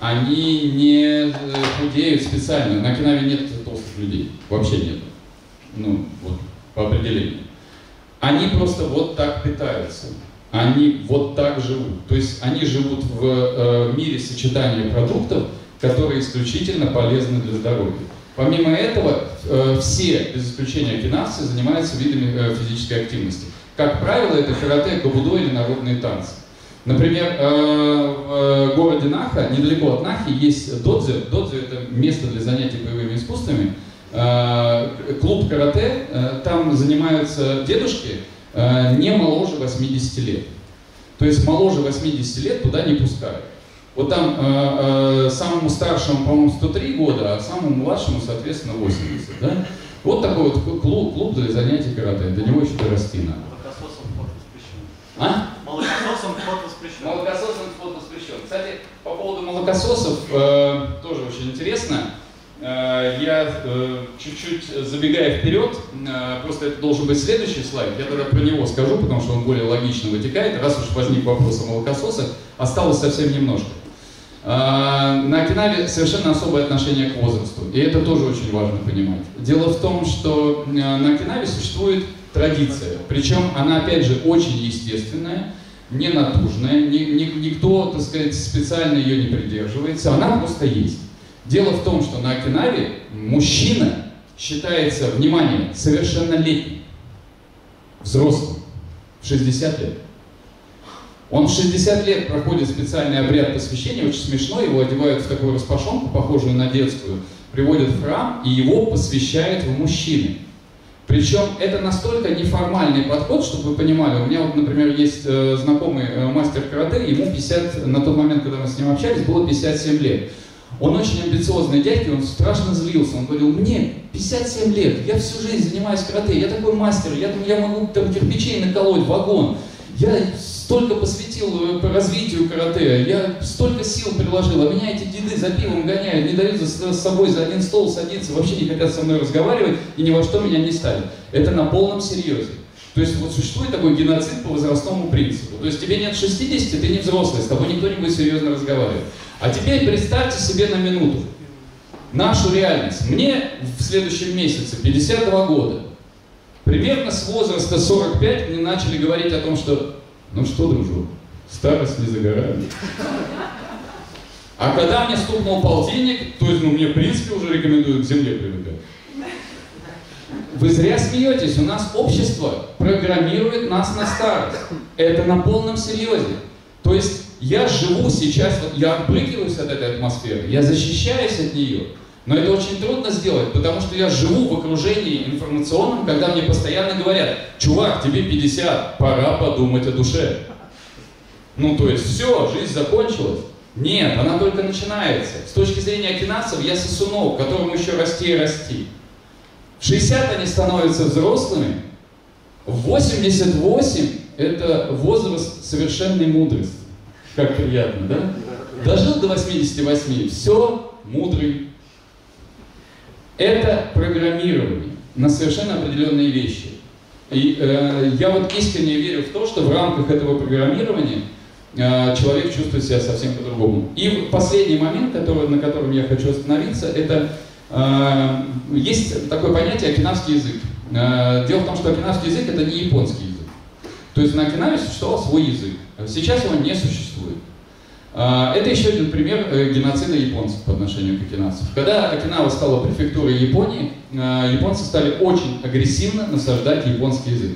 они не э, худеют специально. На Окинаве нет людей, вообще нет. Ну, вот, по определению. Они просто вот так питаются. Они вот так живут. То есть они живут в э, мире сочетания продуктов, которые исключительно полезны для здоровья. Помимо этого, э, все, без исключения кинавцы, занимаются видами э, физической активности. Как правило, это карате, кабудо или народные танцы. Например, э, в городе Наха, недалеко от Нахи, есть додзе. Додзе – это место для занятий боевыми искусствами. Э, клуб карате, э, там занимаются дедушки не моложе 80 лет. То есть моложе 80 лет туда не пускают. Вот там э, э, самому старшему, по-моему, 103 года, а самому младшему, соответственно, 80. Да? Вот такой вот клуб, клуб для занятий карате. До него еще дорасти надо. А? Молокососом вход воспрещен. Молокососом вход воспрещен. Кстати, по поводу молокососов э, тоже очень интересно. Э, я э, чуть-чуть забегая вперед, э, просто это должен быть следующий слайд, я тогда про него скажу, потому что он более логично вытекает. Раз уж возник вопрос о молокососах, осталось совсем немножко. На Окинаве совершенно особое отношение к возрасту, и это тоже очень важно понимать. Дело в том, что на Окинаве существует традиция. Причем она, опять же, очень естественная, не натужная, ни, ни, никто, так сказать, специально ее не придерживается, она просто есть. Дело в том, что на Окинаве мужчина считается, внимание, совершеннолетним, взрослым, в 60 лет. Он в 60 лет проходит специальный обряд посвящения, очень смешно, его одевают в такую распашонку, похожую на детскую, приводят в храм, и его посвящают в мужчины. Причем это настолько неформальный подход, чтобы вы понимали. У меня вот, например, есть э, знакомый э, мастер карате, ему 50, на тот момент, когда мы с ним общались, было 57 лет. Он очень амбициозный дядька, он страшно злился. Он говорил, мне 57 лет, я всю жизнь занимаюсь карате, я такой мастер, я, я могу там кирпичей наколоть, вагон. Я столько посвятил э, по развитию карате, я столько сил приложил, а меня эти деды за пивом гоняют, не дают за, с собой за один стол садиться, вообще не хотят со мной разговаривать и ни во что меня не ставят. Это на полном серьезе. То есть вот существует такой геноцид по возрастному принципу. То есть тебе нет 60, ты не взрослый, с тобой никто не будет серьезно разговаривать. А теперь представьте себе на минуту нашу реальность. Мне в следующем месяце, 52 года, примерно с возраста 45 мне начали говорить о том, что ну что, дружок, старость не за горами. А когда мне стукнул полтинник, то есть, ну, мне, в принципе, уже рекомендуют к земле привыкать. Вы зря смеетесь, у нас общество программирует нас на старость. Это на полном серьезе. То есть я живу сейчас, вот я отбрыкиваюсь от этой атмосферы, я защищаюсь от нее. Но это очень трудно сделать, потому что я живу в окружении информационном, когда мне постоянно говорят, чувак, тебе 50, пора подумать о душе. Ну, то есть все, жизнь закончилась. Нет, она только начинается. С точки зрения финансов я сосунок, которому еще расти и расти. В 60 они становятся взрослыми, в 88 это возраст совершенной мудрости. Как приятно, да? Дожил до 88, все, мудрый, это программирование на совершенно определенные вещи. И э, я вот искренне верю в то, что в рамках этого программирования э, человек чувствует себя совсем по-другому. И последний момент, который, на котором я хочу остановиться, это есть такое понятие окинавский язык. Э, дело в том, что окинавский язык это не японский язык. То есть на Окинаве существовал свой язык. Сейчас его не существует. А, это еще один пример э, геноцида японцев по отношению к окинавцам. Когда Окинава стала префектурой Японии, японцы стали очень агрессивно насаждать японский язык.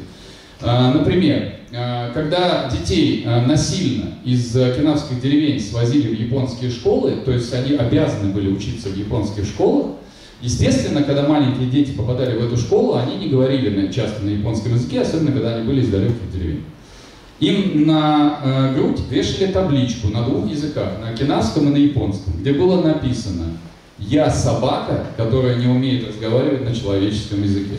А, например, когда детей насильно из окинавских деревень свозили в японские школы, то есть они обязаны были учиться в японских школах, естественно, когда маленькие дети попадали в эту школу, они не говорили часто на японском языке, особенно когда они были из далеких деревень. Им на э, грудь вешали табличку на двух языках, на окинавском и на японском, где было написано Я собака, которая не умеет разговаривать на человеческом языке.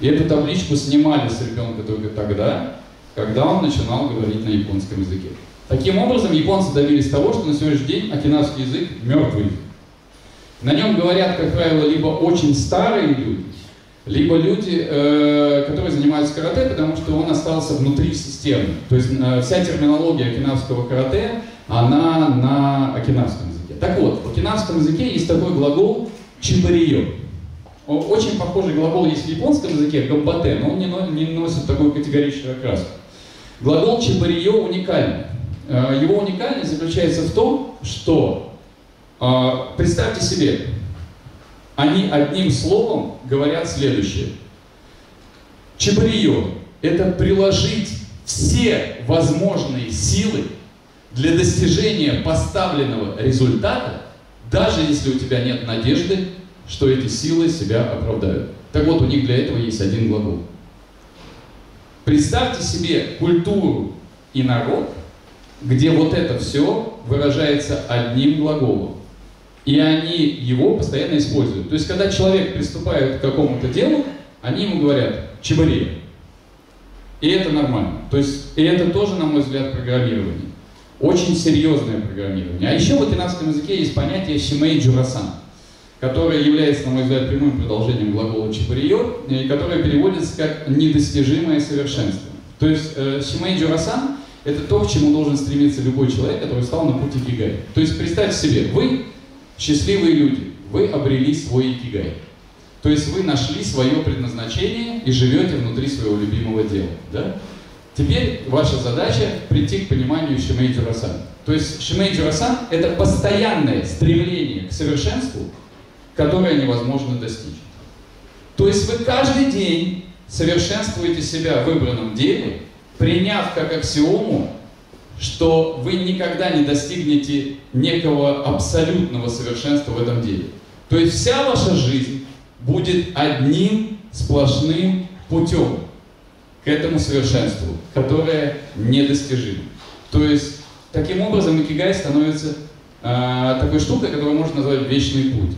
И эту табличку снимали с ребенка только тогда, когда он начинал говорить на японском языке. Таким образом, японцы добились того, что на сегодняшний день окинавский язык мертвый. На нем говорят, как правило, либо очень старые люди, либо люди, э, которые занимаются карате, потому что он остался внутри системы. То есть э, вся терминология окинавского карате, она на окинавском языке. Так вот, в окинавском языке есть такой глагол чибарио. Очень похожий глагол есть в японском языке, гамбате, но он не, не носит такой категоричную окраску. Глагол чибарио уникальный. Э, его уникальность заключается в том, что э, представьте себе, они одним словом говорят следующее. Чебарио – это приложить все возможные силы для достижения поставленного результата, даже если у тебя нет надежды, что эти силы себя оправдают. Так вот, у них для этого есть один глагол. Представьте себе культуру и народ, где вот это все выражается одним глаголом. И они его постоянно используют. То есть, когда человек приступает к какому-то делу, они ему говорят «чебарея». И это нормально. То есть, и это тоже, на мой взгляд, программирование. Очень серьезное программирование. А еще в латинском языке есть понятие «симей джурасан», которое является, на мой взгляд, прямым продолжением глагола «чебарио», и которое переводится как «недостижимое совершенство». То есть, э, «симей джурасан» — это то, к чему должен стремиться любой человек, который стал на пути гигай. То есть, представьте себе, вы Счастливые люди, вы обрели свой икигай. То есть вы нашли свое предназначение и живете внутри своего любимого дела. Да? Теперь ваша задача прийти к пониманию Шимейджи Расан. То есть Шимейджи Расан – это постоянное стремление к совершенству, которое невозможно достичь. То есть вы каждый день совершенствуете себя в выбранном деле, приняв как аксиому что вы никогда не достигнете некого абсолютного совершенства в этом деле. То есть вся ваша жизнь будет одним сплошным путем к этому совершенству, которое недостижимо. То есть таким образом икигай становится э, такой штукой, которую можно назвать вечный путь.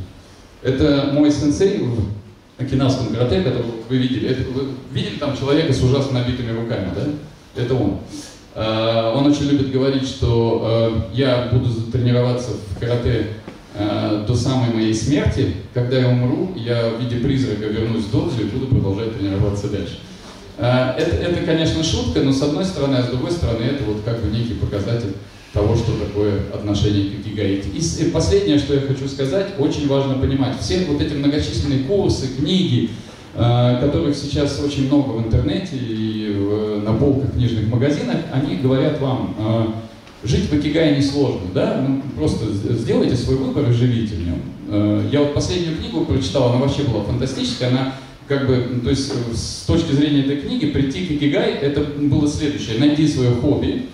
Это мой сенсей в окинавском карате, который вы видели. Это, вы видели там человека с ужасно набитыми руками, да? Это он. Э, он очень любит говорить, что э, я буду тренироваться в карате э, до самой моей смерти. Когда я умру, я в виде призрака вернусь в додзю и буду продолжать тренироваться дальше. Это, это, конечно, шутка, но с одной стороны, а с другой стороны, это вот как бы некий показатель того, что такое отношение к икигай. И последнее, что я хочу сказать, очень важно понимать, все вот эти многочисленные курсы, книги, Э, которых сейчас очень много в интернете и на полках книжных магазинах, они говорят вам, э, жить в Икигае несложно, да, ну, просто сделайте свой выбор и живите в нем. Э, я вот последнюю книгу прочитал, она вообще была фантастическая, она как бы, то есть с точки зрения этой книги, прийти к Икигай, это было следующее, найди свое хобби,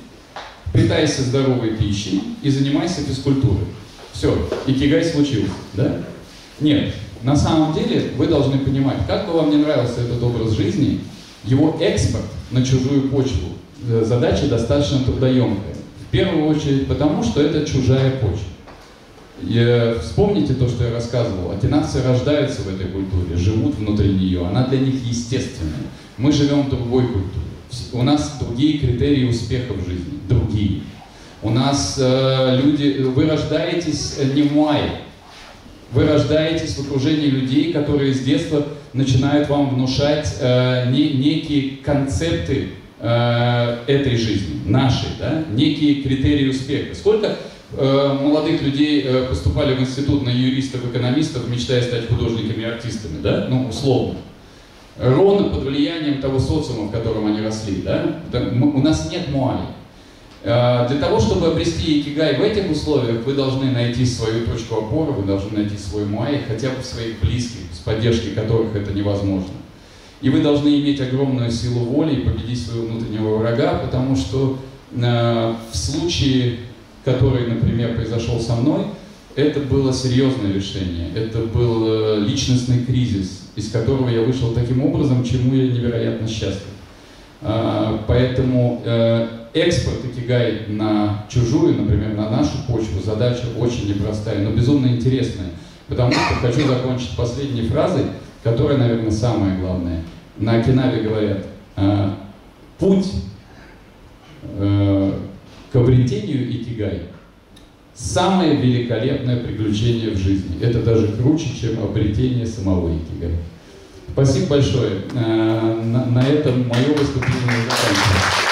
питайся здоровой пищей и занимайся физкультурой. Все, Икигай случился, да? Нет, на самом деле вы должны понимать, как бы вам не нравился этот образ жизни, его экспорт на чужую почву, э, задача достаточно трудоемкая. В первую очередь потому, что это чужая почва. И, э, вспомните то, что я рассказывал. Атинавцы рождаются в этой культуре, живут внутри нее, она для них естественная. Мы живем в другой культуре. У нас другие критерии успеха в жизни, другие. У нас э, люди, вы рождаетесь не в мае, вы рождаетесь в окружении людей, которые с детства начинают вам внушать э, не, некие концепты э, этой жизни, нашей, да? некие критерии успеха. Сколько э, молодых людей э, поступали в институт на юристов, экономистов, мечтая стать художниками и артистами, да? ну, условно. Ровно под влиянием того социума, в котором они росли. Да? У нас нет муали. Э, для того, чтобы обрести икигай в этих условиях, вы должны найти свою точку опоры, вы должны найти свой муай, хотя бы в своих близких, с поддержкой которых это невозможно. И вы должны иметь огромную силу воли и победить своего внутреннего врага, потому что э, в случае, который, например, произошел со мной, это было серьезное решение, это был э, личностный кризис, из которого я вышел таким образом, чему я невероятно счастлив. Э, поэтому э, экспорт икигай на чужую, например, на нашу почву, задача очень непростая, но безумно интересная. потому что хочу закончить последней фразой, которая, наверное, самая главная. На Окинаве говорят, э, путь э, к обретению икигай – самое великолепное приключение в жизни. Это даже круче, чем обретение самого икигай. Спасибо большое. Э, на, на этом мое выступление заканчивается.